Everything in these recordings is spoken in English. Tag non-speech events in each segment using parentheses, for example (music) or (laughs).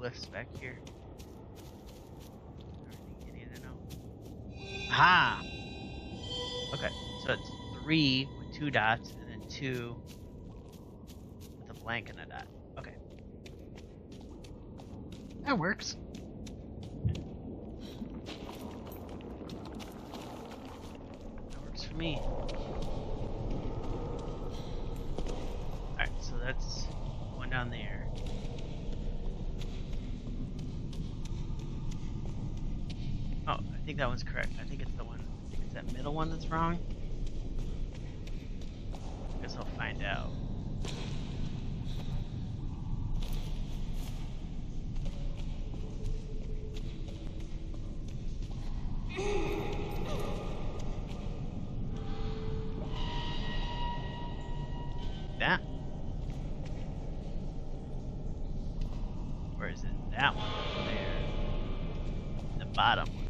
glyphs back here? Everything you need to know. Ha! Okay, so it's three with two dots, and then two with a blank and a dot. Okay. That works. That works for me. Alright, so that's one down there. Oh, I think that one's correct. I think it's the one. I think it's that middle one that's wrong. I Guess I'll find out. That. Where is it? That one over there. The bottom one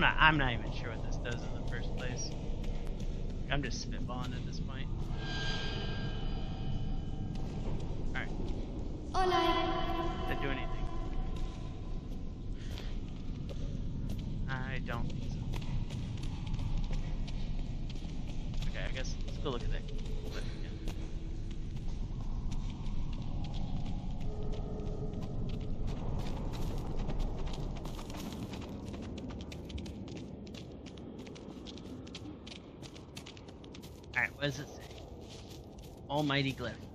I'm not. I'm not even sure what this does in the first place. I'm just spitballing at this point. All right. Hola. Does that do anything? I don't think so. Okay, I guess let's go look at that. Look again. Alright, what does it say? Almighty glyph.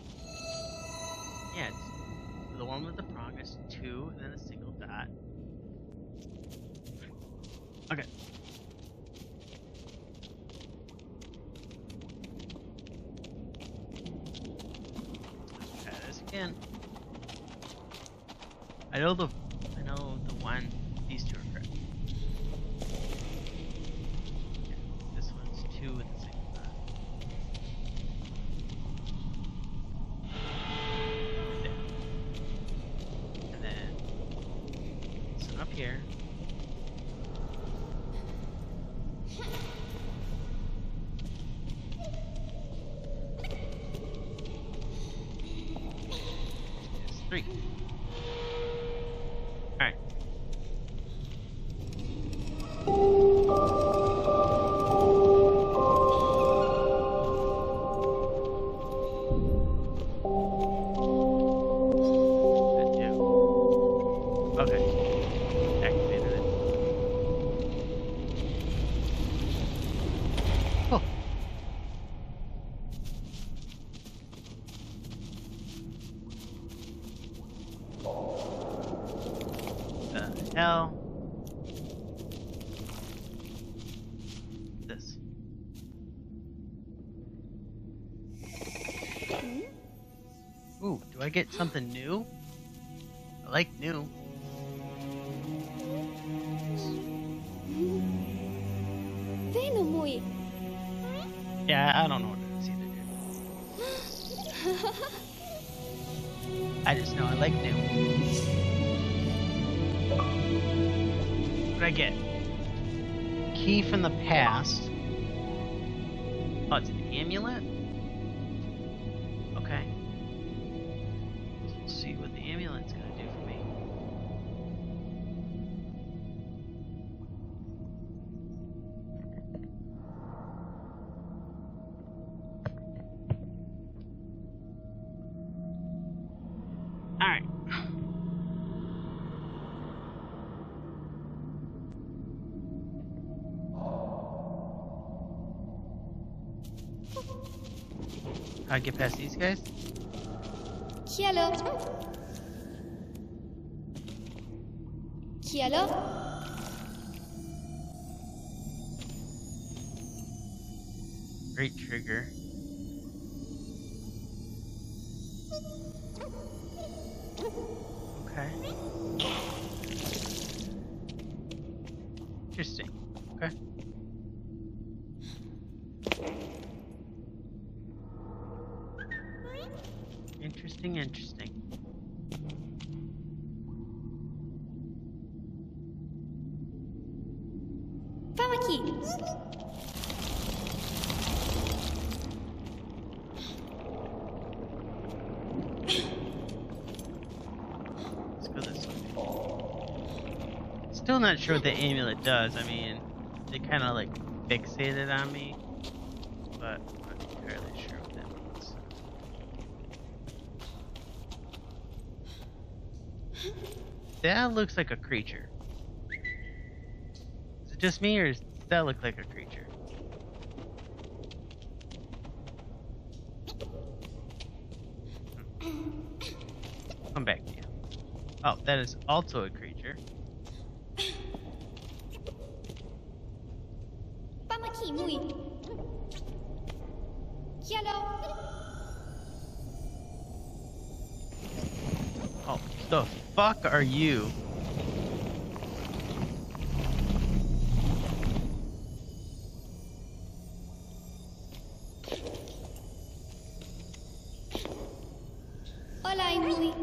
Is get something new? I like new. Yeah, I don't know what it is either, dude. I just know I like new. What I get? Key from the past. Oh, it's an amulet? Get past these guys? Cielo. Cielo. Great trigger. Okay. Interesting. Okay. Interesting, interesting. Vamos aqui. Let's go this way. Still not sure what the amulet does. I mean, they kind of like fixated on me, but I'm not entirely sure what that means. That looks like a creature. Is it just me, or does that look like a creature? Come back to you. Oh, that is also a creature. Vamos the fuck are you? Hola, Mui.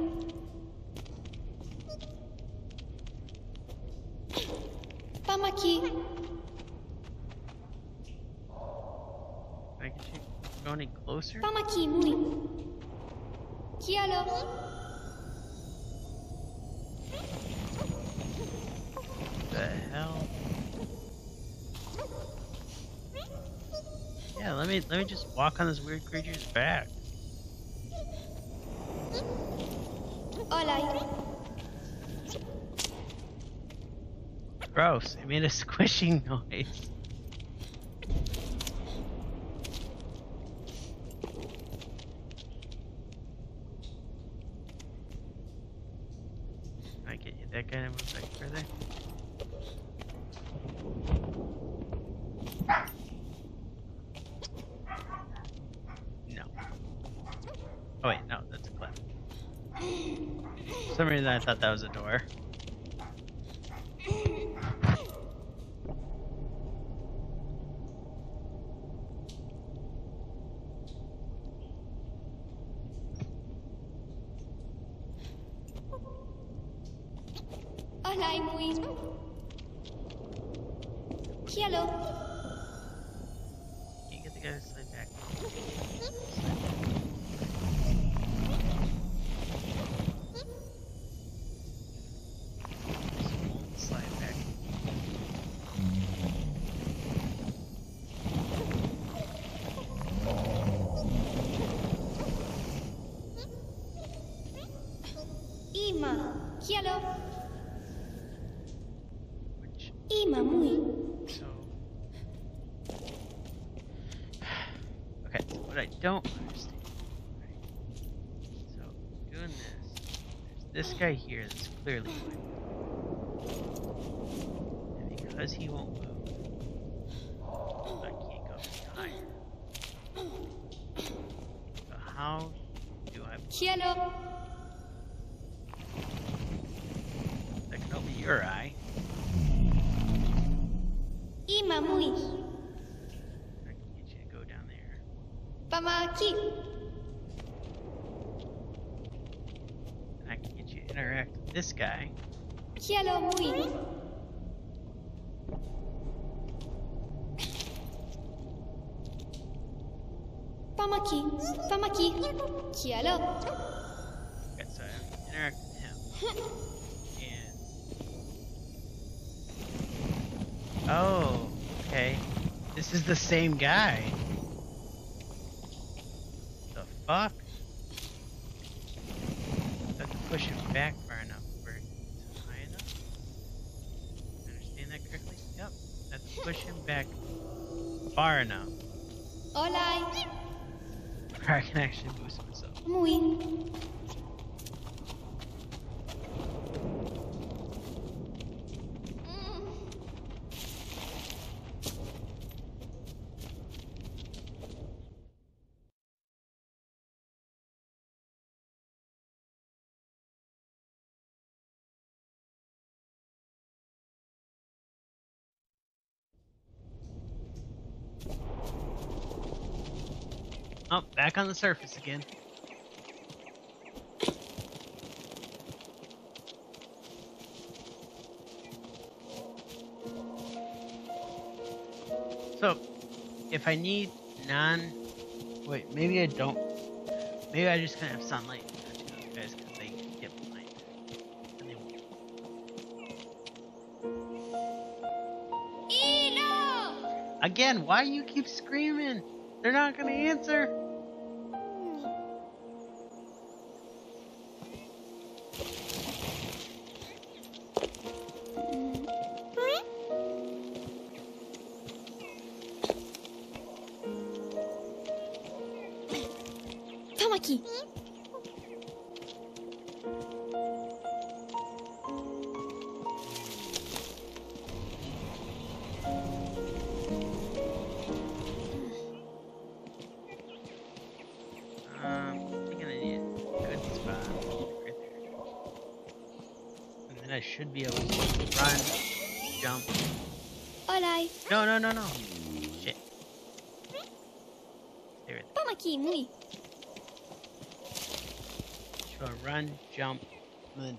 Vamos aqui. Can I get you go any closer? Vamos aqui, Mui. Cielo. the hell? Yeah, let me just walk on this weird creature's back. Hola. Gross. It made a (laughs) squishing noise. Can I get you that guy to move back further? No. Oh wait, no, that's a cliff. For some reason I thought that was a door. Hola, Mui. Cielo. Can you get the guy to slide back? Slide back. Ima. Cielo. Which Ima, Mui. so Okay, so what I don't understand. Right. So doing this, there's this guy here that's clearly. And because he won't move, I can't go any higher. So how do I Cielo. that can open your eye? Ima, Mui. I can get you to go down there. Vamos aqui. And I can get you to interact with this guy. Cielo, Mui. Vamos aqui. Vamos aqui. Cielo. Okay, so I interact with him. And Oh, okay. This is the same guy. The fuck? I have to push him back far enough where it's high enough. Understand that correctly? Yep. I have to push him back far enough. Hola. where (laughs) I can actually boost myself. Mui. Oh, back on the surface again. So, if I need non, wait, maybe I don't. Maybe I just kind of have sunlight to those guys because they get blind. And they won't. Again, why you keep screaming? They're not gonna answer.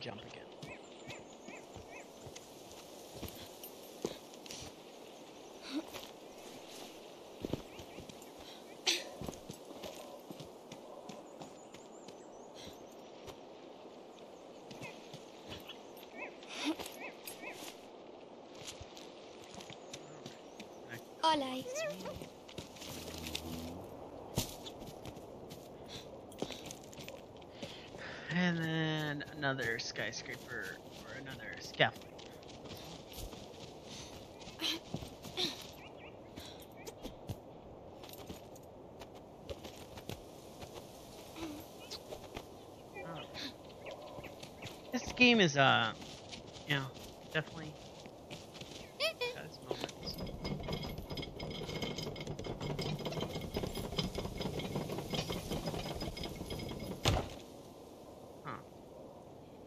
Jump again. Olai. And then another skyscraper or another scaffolding. (coughs) Oh. This game is, uh, you know, definitely has moments. Huh.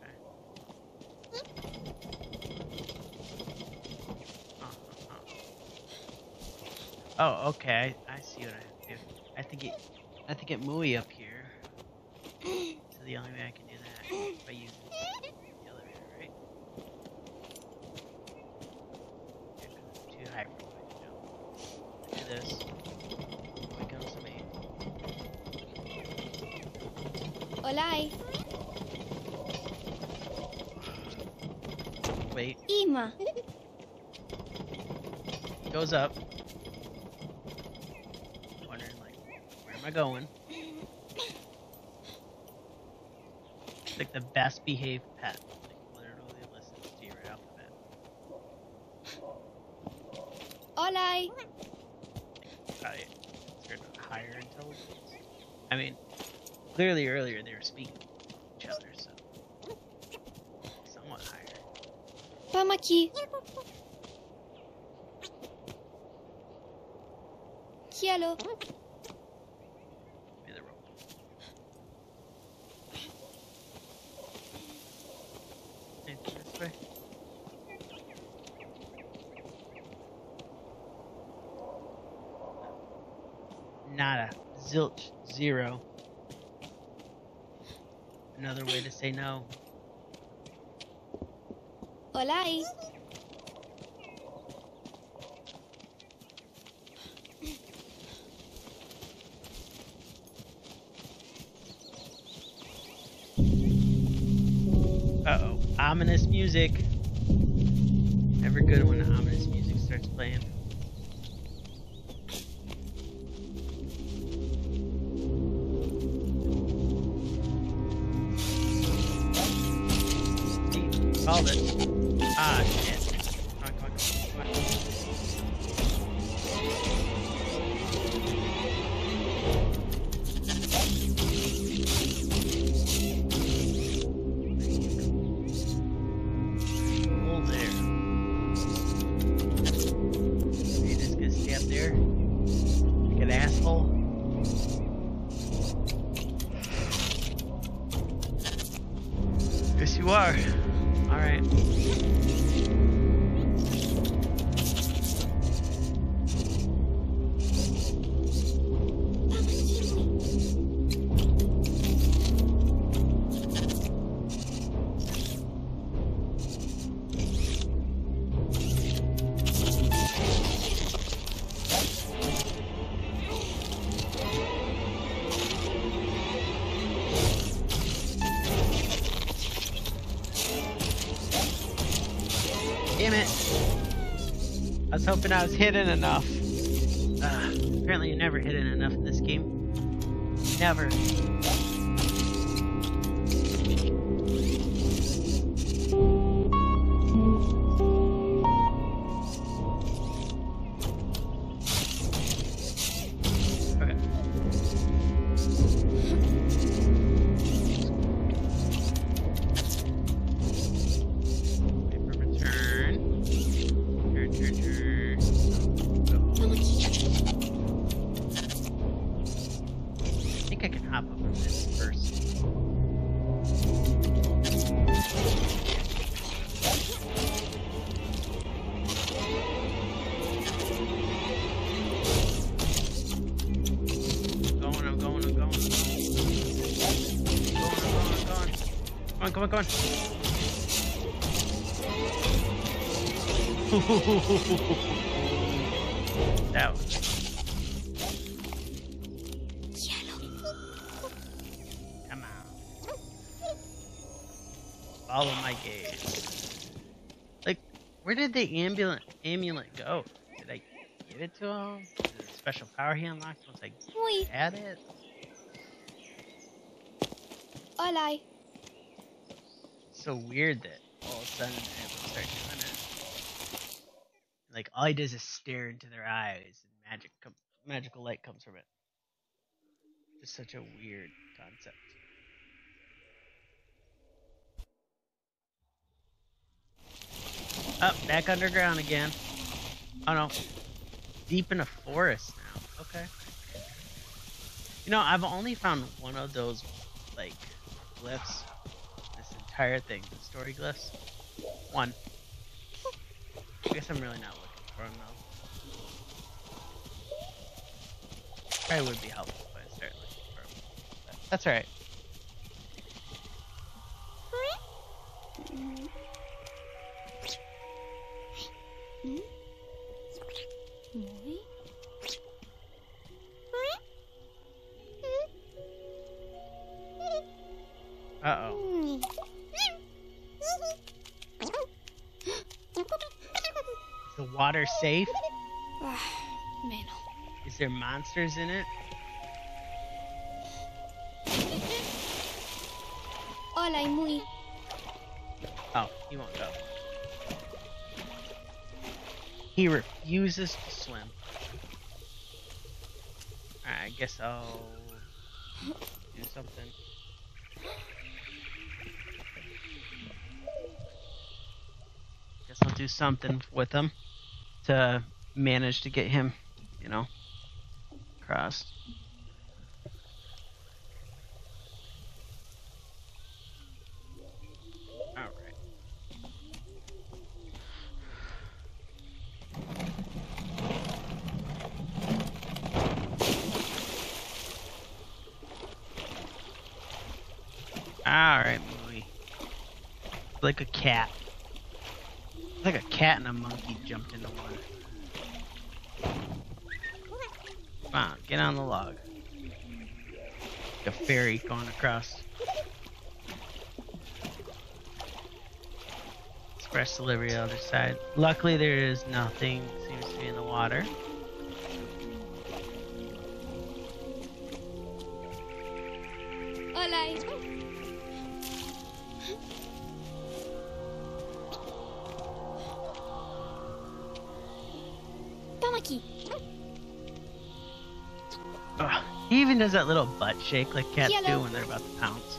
Okay. Huh, huh, huh. Oh, okay. I, I see what I have to do. I to get, I to get Mui up here. So the only way I can do that is by using the elevator, right? Yeah, too high for me to jump. Do this. Mui comes to me. Olai. Wait, Ima. goes up. Wondering like, where am I going? It's like the best behaved pet. Like literally listens to you right off the bat. Olai. Probably a higher intelligence. I mean, clearly earlier they were speaking to each other, so somewhat higher. Tamaki. Kialo. Maybe the rope. Anything this way? Nada. Zilch. Zero. Another way to say no. Olai. Uh oh. Ominous music. Never good when ominous music starts playing. You are. All right. Was hidden enough. Uh, apparently you're never hidden enough in this game. Never. Come on, come come on. Follow my gaze. Like, where did the amulet amulet go? Did I give it to him? Is it a special power he unlocked once I had it? Hola. So weird that all of a sudden they're able to start doing it. Like all he does is stare into their eyes, and magic, com- magical light comes from it. Just such a weird concept. Up, back underground again. Oh no, deep in a forest now. Okay. You know, I've only found one of those, like, glyphs. Entire thing, story glyphs. One. I guess I'm really not looking for them though. Probably would be helpful if I start looking for them. That's alright. Uh oh. The water safe? (sighs) Menos. Is there monsters in it? (laughs) Hola y muy. Oh, he won't go. He refuses to swim. Alright, I guess I'll do something. Guess I'll do something with him to manage to get him, you know, crossed. Alright. Alright, movie. Like a cat. Like a cat and a monkey jumped into one. Come on, get on the log. A ferry going across. Express delivery the other side. Luckily, there is nothing seems to be in the water. Ugh. He even does that little butt shake like cats do when they're about to pounce.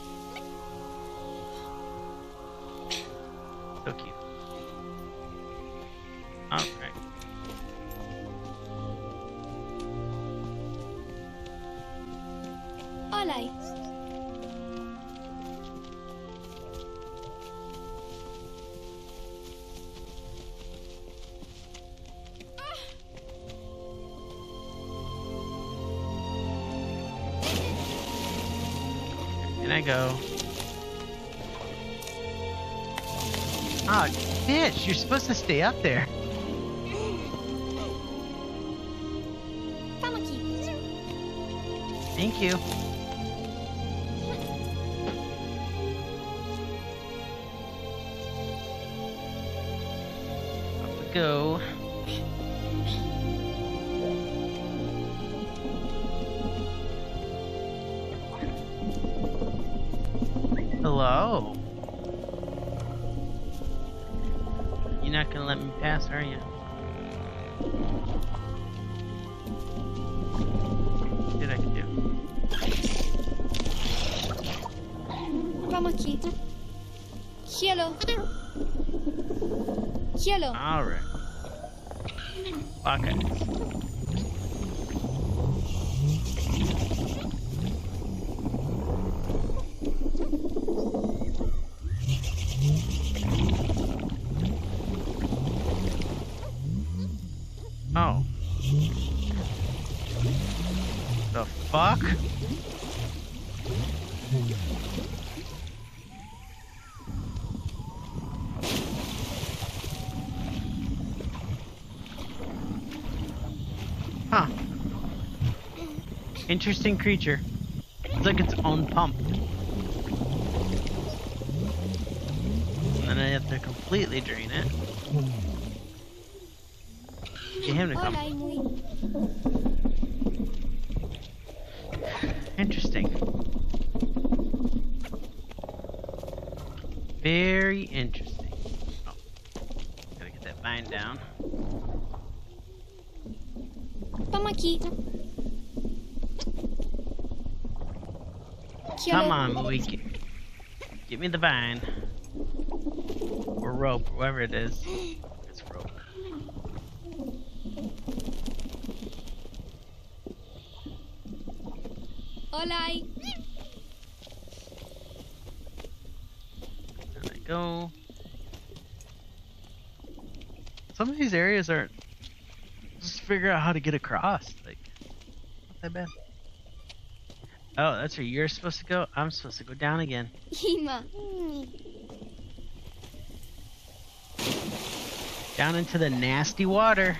Stay up there. Thank you. Up we go. Not gonna let me pass, are you? Did I do? Calma aqui. Hello. Hello. Alright. Okay. Oh. The fuck? Huh. Interesting creature. It's like its own pump. And then I have to completely drain it. Get him to. Interesting. Very interesting. Oh. Gotta get that vine down. Toma aqui. Come Hello. On, Louie. Get, get me the vine. Or rope, whatever it is. It's rope. Hola. There I go. Some of these areas aren't. Just figure out how to get across. Like, not that bad. Oh, that's where you're supposed to go. I'm supposed to go down again. Ima. Down into the nasty water.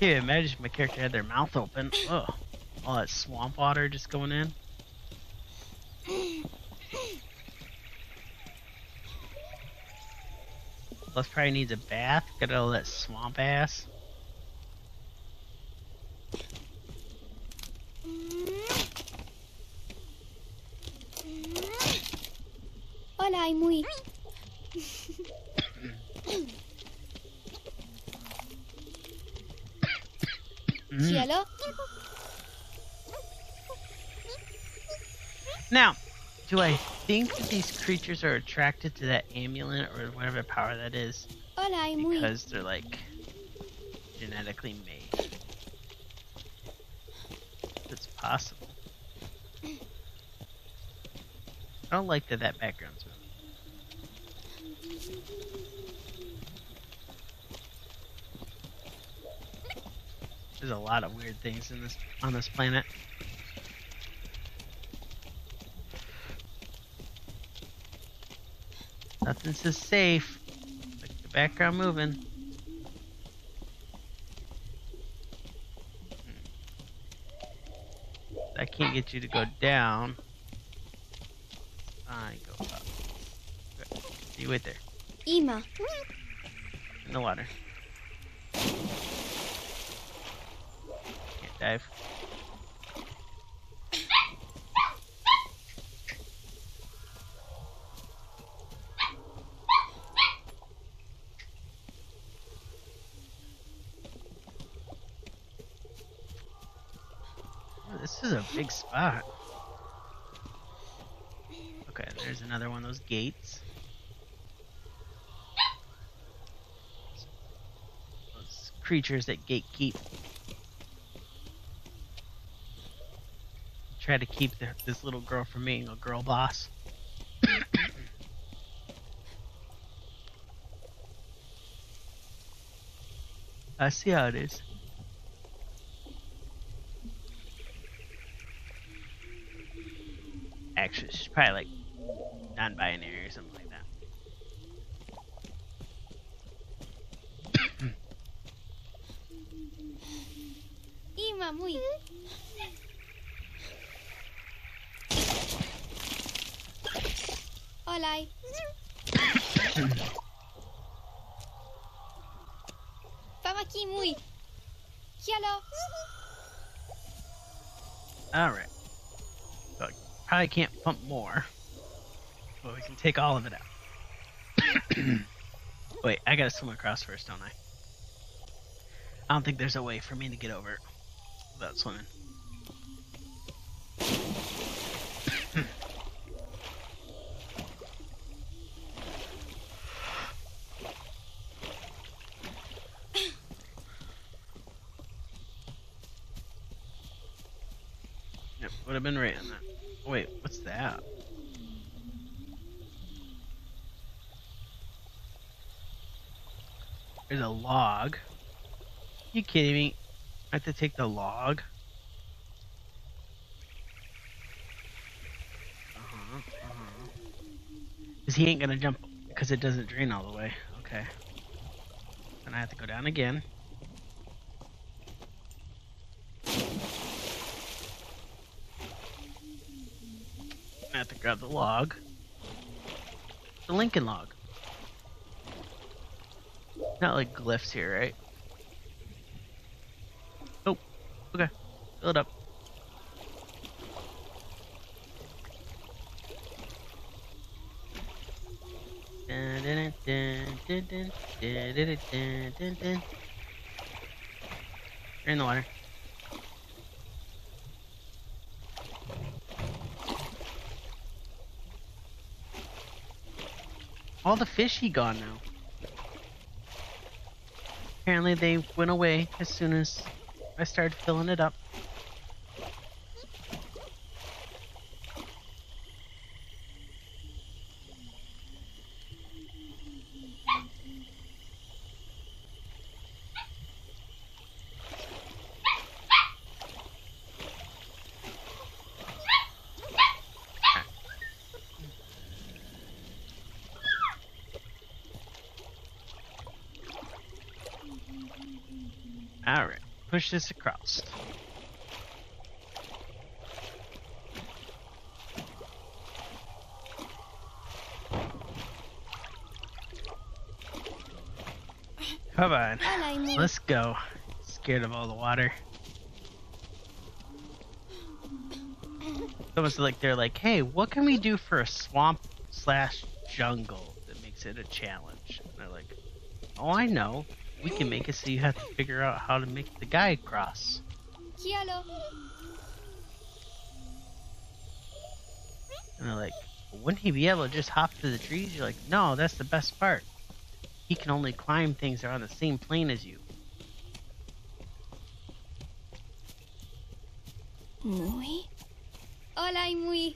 Yeah, imagine if my character had their mouth open. (gasps) Oh, All that swamp water just going in. Plus probably needs a bath. Got all that swamp ass. Hola, Imui. Mm. Hello. Now, do I think that these creatures are attracted to that amulet or whatever power that is Hola, Imui. because they're like genetically made? It's possible. I don't like that that background's moving. There's a lot of weird things in this on this planet. Nothing's says safe. Like the background moving. Hmm. I can't get you to go down. I go up. Good. See you right there Ima. in the water. Can't dive. Oh, This is a big spot. another one of those gates. Those creatures that gatekeep. Try to keep the, this little girl from being a girl boss. (coughs) I see how it is. Actually, she's probably like non-binary or something like that. (coughs) Ima muy. Hola. (coughs) Vamos aquí Mui. Hello. All right. So I probably can't pump more, can take all of it out. (coughs) Wait, I gotta swim across first, don't I? I don't think there's a way for me to get over it without swimming. (coughs) (coughs) Yep, would have been right on that. Wait, what's that? There's a log. you kidding me? I have to take the log? Uh-huh, uh-huh. Cause he ain't gonna jump, because it doesn't drain all the way. Okay. Then I have to go down again. I have to grab the log. The Lincoln log. Not like glyphs here, right? Oh, okay. Fill it up. You're in the water. All the fish he gone now. Apparently they went away as soon as I started filling it up. Alright, push this across. Come on, let's go. Scared of all the water. It's almost like they're like, hey, what can we do for a swamp slash jungle that makes it a challenge? And they're like, oh, I know. We can make it so you have to figure out how to make the guy cross. Hello. And they're like, wouldn't he be able to just hop through the trees? You're like, no, that's the best part. He can only climb things that are on the same plane as you. Mui. Hola, Mui.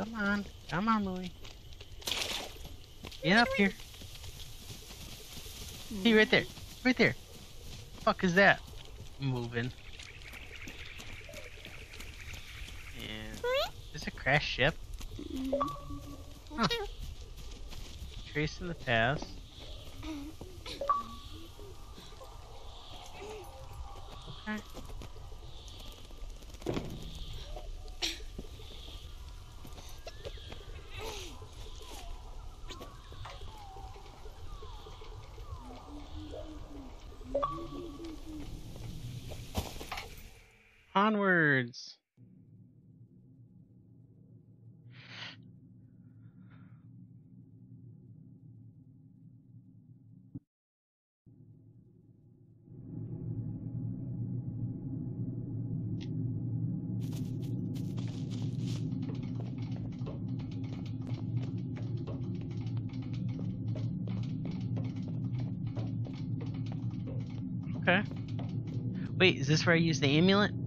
Come on, come on, Louie. Get up here. See right there, right there. Fuck is that? Moving. And is a crash ship? Huh. Tracing the past. Okay. Onwards. Okay. Wait, is this where I use the amulet?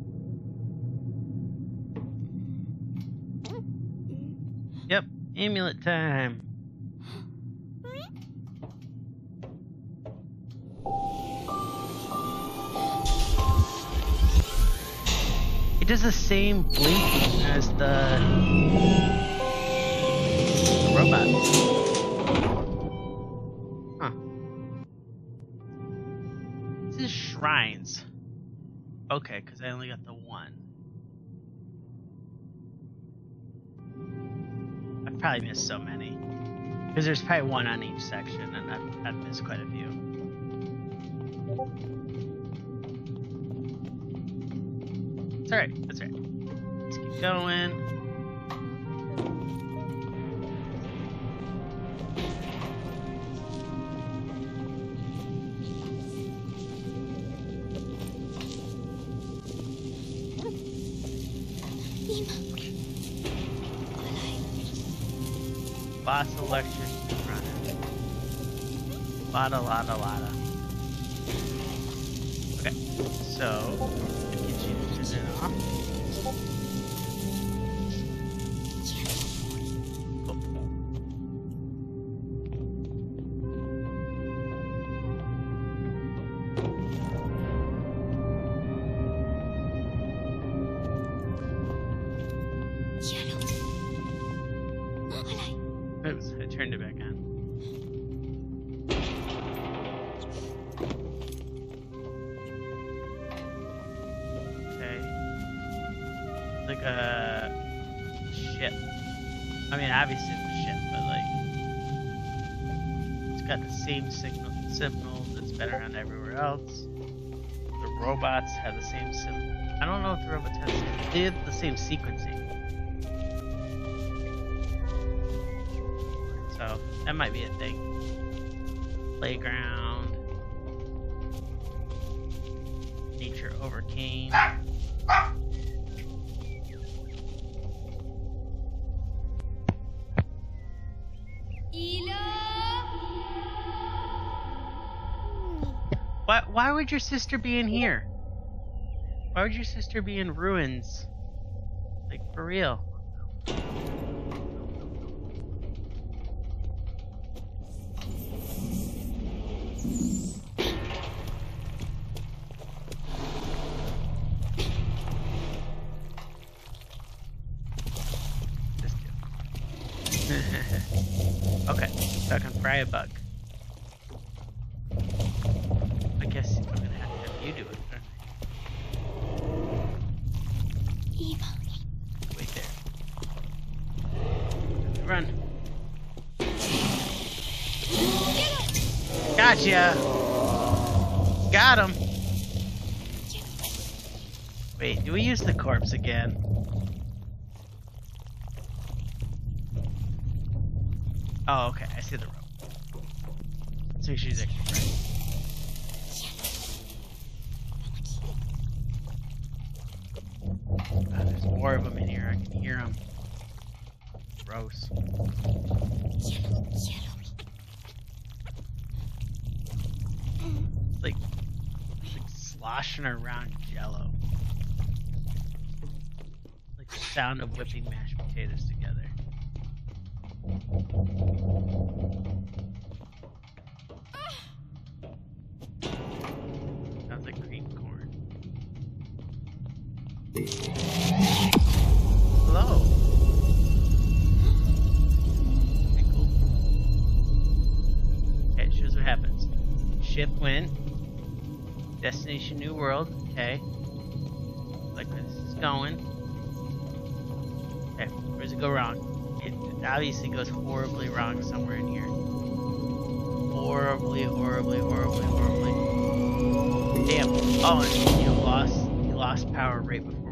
Amulet time. It does the same blinking as the robot. this is shrines Okay, because I only got the one. Probably missed so many. Because there's probably one on each section, and I've, I've missed quite a few. It's alright, that's alright. Let's keep going. Lots of lectures to run. Lotta, lotta, lotta. Okay, so get you to turn it off. Obviously it's ship, but like it's got the same signal signal that's better on everywhere else. The robots have the same signal. I don't know if the robots have they have the same sequencing. So that might be a thing. Playground. Nature overcame. Why why would your sister be in here? Why would your sister be in ruins? Like for real. Just kidding. okay, so I can fry a bug. I guess I'm gonna have to have you do it. aren't Ima. I? Wait there. Run. Gotcha. Got him. Wait, do we use the corpse again? Oh, okay. I see the rope. Extra bright. God, ah, there's more of them in here. I can hear them. Gross. Yellow. Yellow. It's like, it's like sloshing around jello. Like the sound of whipping mashed potatoes together. Destination New World. Okay. Like where this is going. Okay, where does it go wrong? It obviously goes horribly wrong somewhere in here. Horribly, horribly, horribly, horribly. Damn. Oh, and you lost you lost power right before